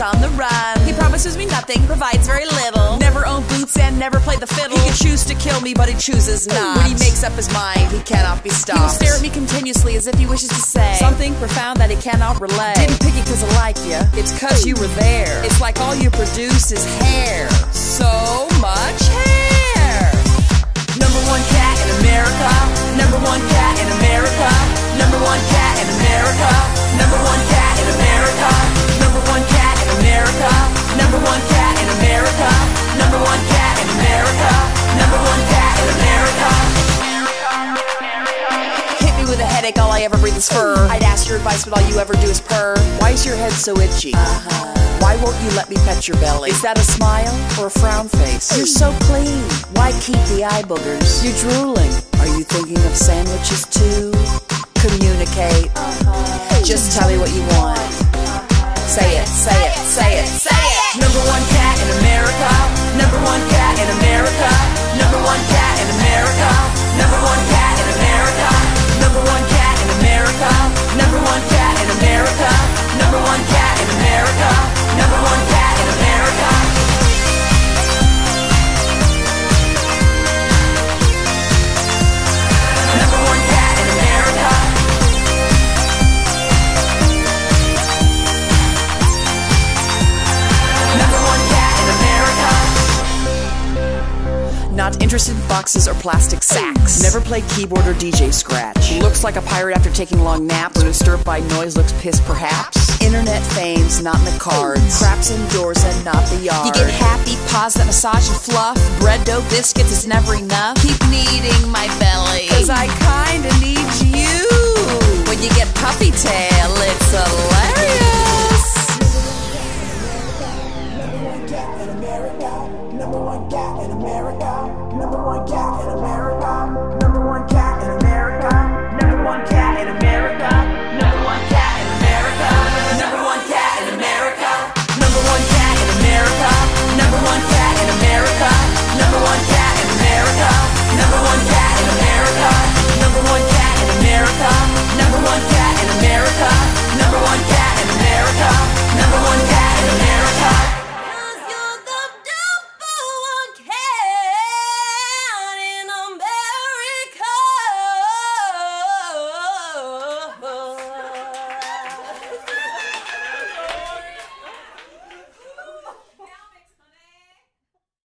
on the run. He promises me nothing, provides very little. Never owned boots and never played the fiddle. He could choose to kill me, but he chooses not. When he makes up his mind, he cannot be stopped. He will stare at me continuously as if he wishes to say something profound that he cannot relay. Didn't pick you cause I like you, it's cause you were there. It's like all you produce is hair. Headache, all I ever breathe is fur. I'd ask your advice, but all you ever do is purr. Why is your head so itchy? Uh-huh. Why won't you let me pet your belly? Is that a smile or a frown face? You're so clean. Why keep the eye boogers? You're drooling. Are you thinking of sandwiches too? Communicate. Just tell me what you want. Say it, say it, say it, say it. Number one Not interested in boxes or plastic sacks. Never played keyboard or DJ scratch. Looks like a pirate after taking a long naps. When disturbed by noise, looks pissed perhaps. Internet fame's not in the cards. Craps indoors and not the yard. You get happy paws that massage and fluff. Bread dough biscuits is never enough. Keep kneading my belly. Cause I kinda need you. When you get puppy tail, it's hilarious. Number one cat in America. Number one cat in America. Yeah.